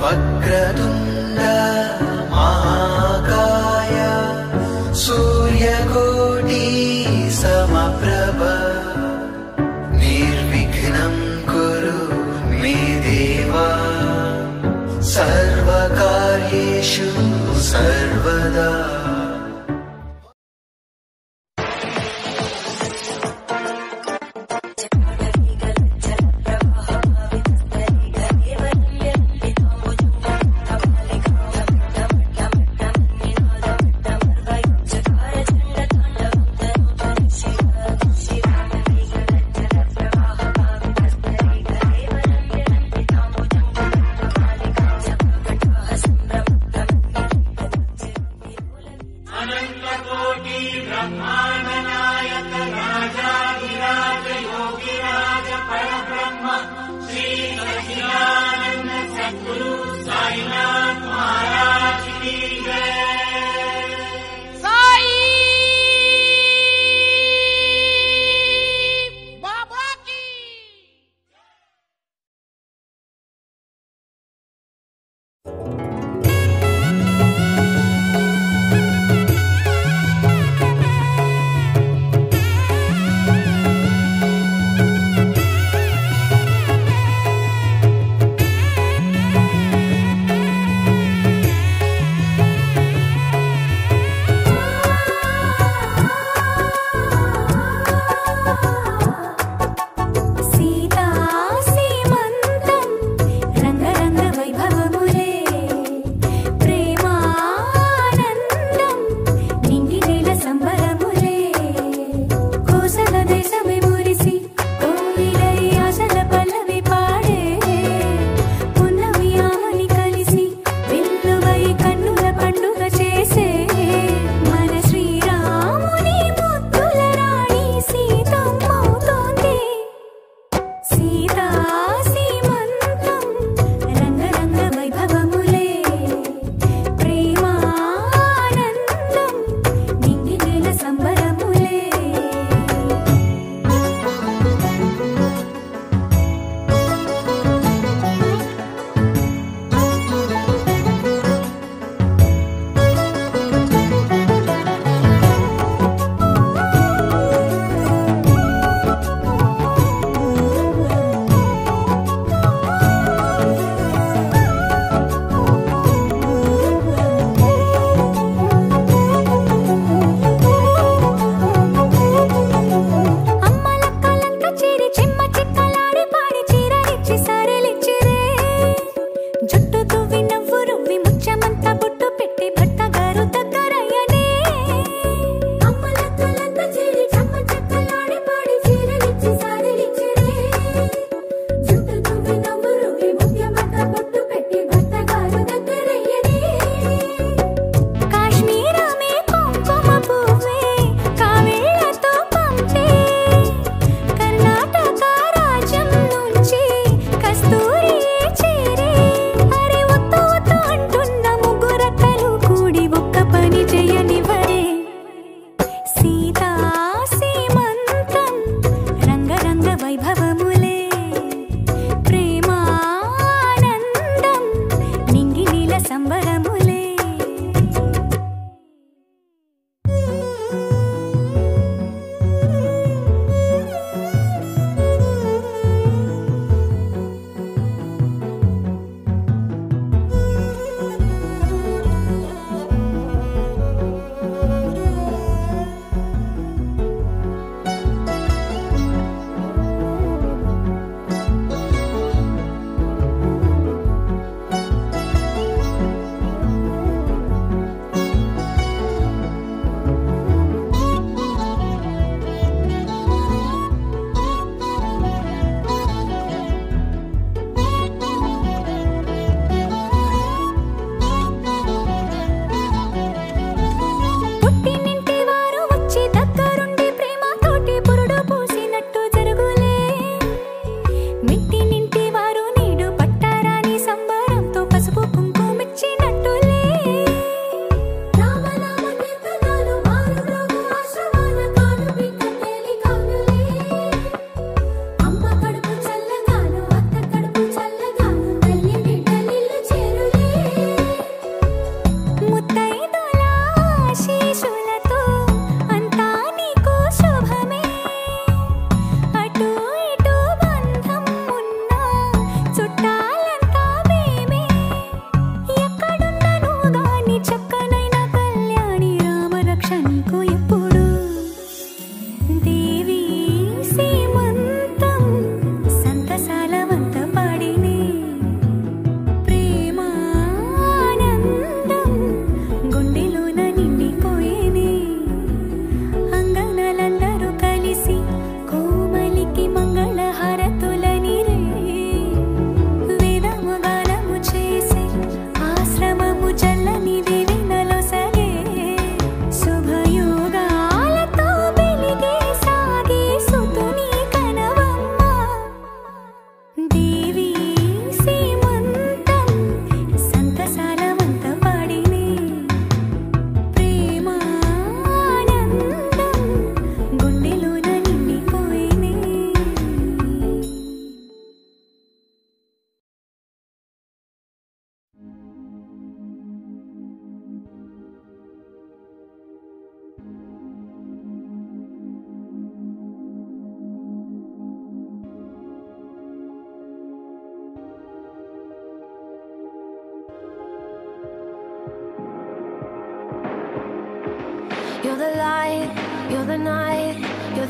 वक्रतुण्ड महाकाय सूर्यकोटि समप्रभ निर्विघ्नं कुरु मे देव सर्वकार्येषु